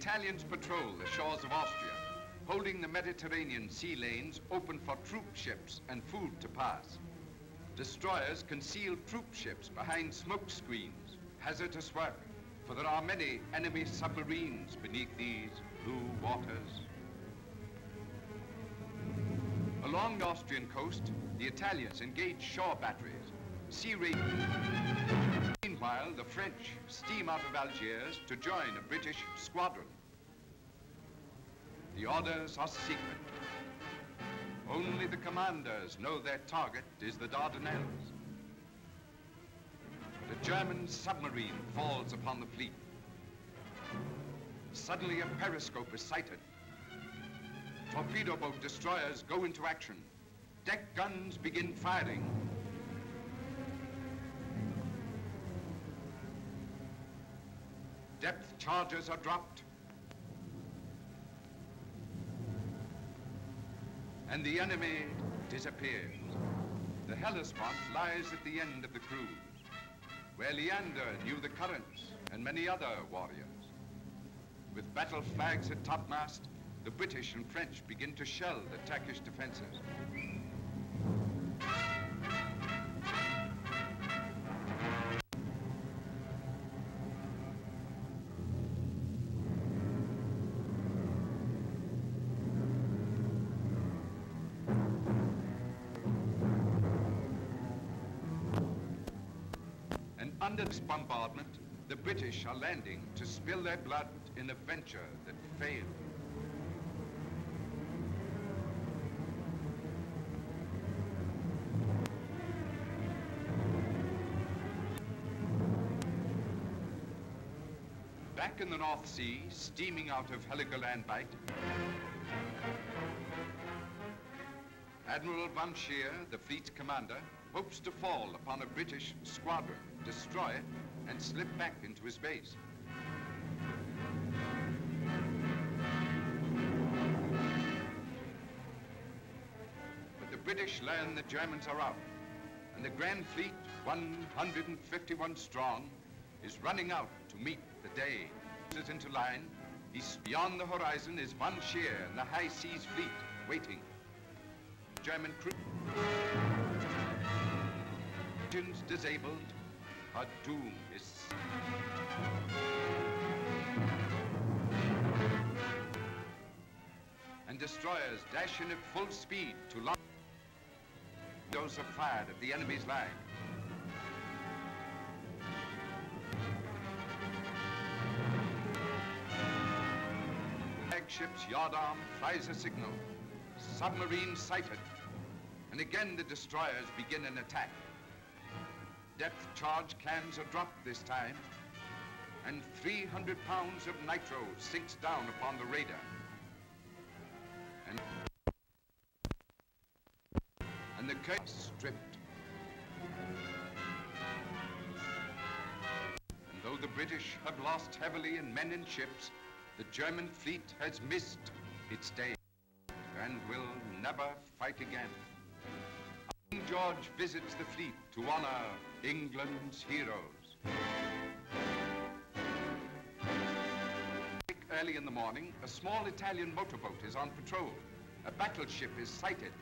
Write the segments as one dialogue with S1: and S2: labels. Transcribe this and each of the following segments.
S1: Italians patrol the shores of Austria, holding the Mediterranean sea lanes open for troop ships and food to pass. Destroyers conceal troop ships behind smoke screens. Hazardous work, for there are many enemy submarines beneath these blue waters. Along the Austrian coast, the Italians engage shore batteries, sea raid. Meanwhile, the French steam out of Algiers to join a British squadron. The orders are secret. Only the commanders know their target is the Dardanelles. A German submarine falls upon the fleet. Suddenly a periscope is sighted. Torpedo boat destroyers go into action. Deck guns begin firing. Depth charges are dropped. And the enemy disappears. The Hellespont lies at the end of the cruise, where Leander knew the currents and many other warriors. With battle flags at topmast, the British and French begin to shell the Turkish defenses. Under this bombardment, the British are landing to spill their blood in a venture that failed. Back in the North Sea, steaming out of Heligoland Bight, Admiral Von Scheer, the fleet's commander, hopes to fall upon a British squadron, destroy it, and slip back into his base. But the British learn the Germans are out, and the Grand Fleet, 151 strong, is running out to meet the day. Is into line. East beyond the horizon is Von Scheer and the High Seas Fleet waiting. German crew. Engines disabled. Our doom is. And destroyers dash in at full speed to launch. Those are fired at the enemy's line. Flagship's yardarm flies a signal. Submarine sighted. And again the destroyers begin an attack. Depth charge cans are dropped this time. And 300 pounds of nitro sinks down upon the radar. And, and the curtain stripped. And though the British have lost heavily in men and ships, the German fleet has missed its day and will never fight again. George visits the fleet to honor England's heroes. Early in the morning, a small Italian motorboat is on patrol. A battleship is sighted.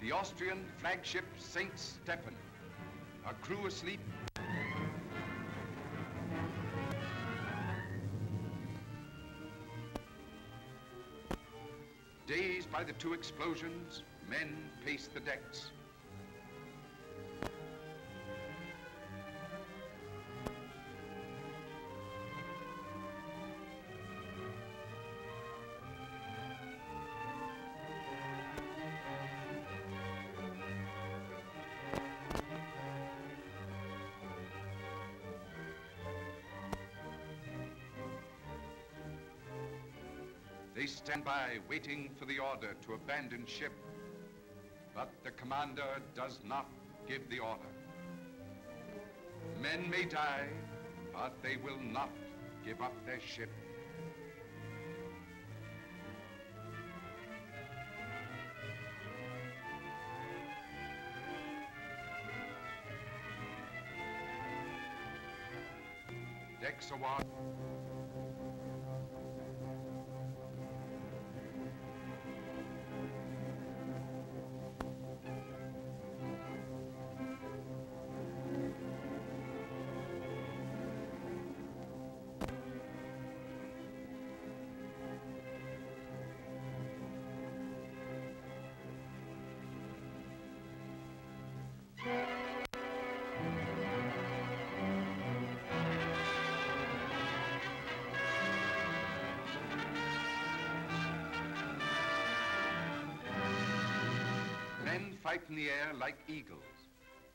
S1: The Austrian flagship St. Stephen. A crew asleep. Dazed by the two explosions, men pace the decks. Stand by, waiting for the order to abandon ship. But the commander does not give the order. Men may die, but they will not give up their ship. Decks awash. Fight in the air like eagles.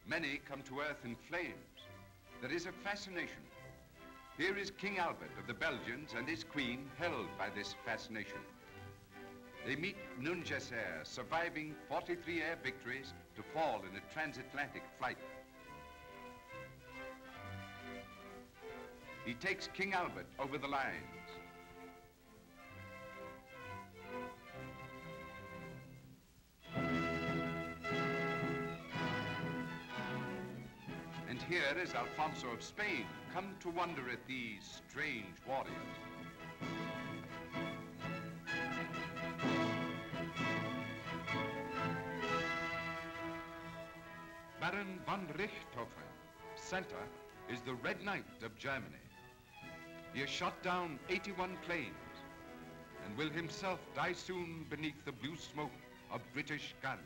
S1: Many come to earth in flames. There is a fascination. Here is King Albert of the Belgians and his queen held by this fascination. They meet Nungesser, surviving 43 air victories to fall in a transatlantic flight. He takes King Albert over the lines. Here is Alfonso of Spain, come to wonder at these strange warriors. Baron von Richthofen, center, is the Red Knight of Germany. He has shot down 81 planes and will himself die soon beneath the blue smoke of British guns.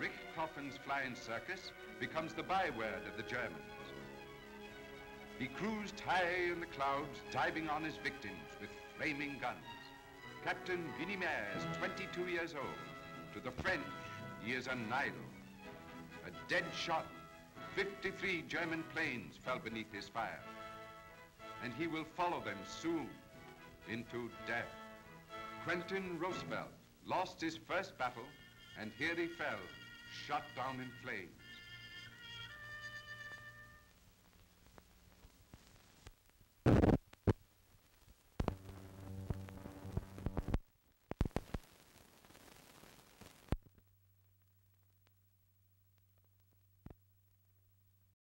S1: Richthofen's flying circus becomes the byword of the Germans. He cruised high in the clouds, diving on his victims with flaming guns. Captain Guynemer is 22 years old. To the French, he is an idol. A dead shot, 53 German planes fell beneath his fire. And he will follow them soon into death. Quentin Roosevelt lost his first battle, and here he fell, shot down in flames.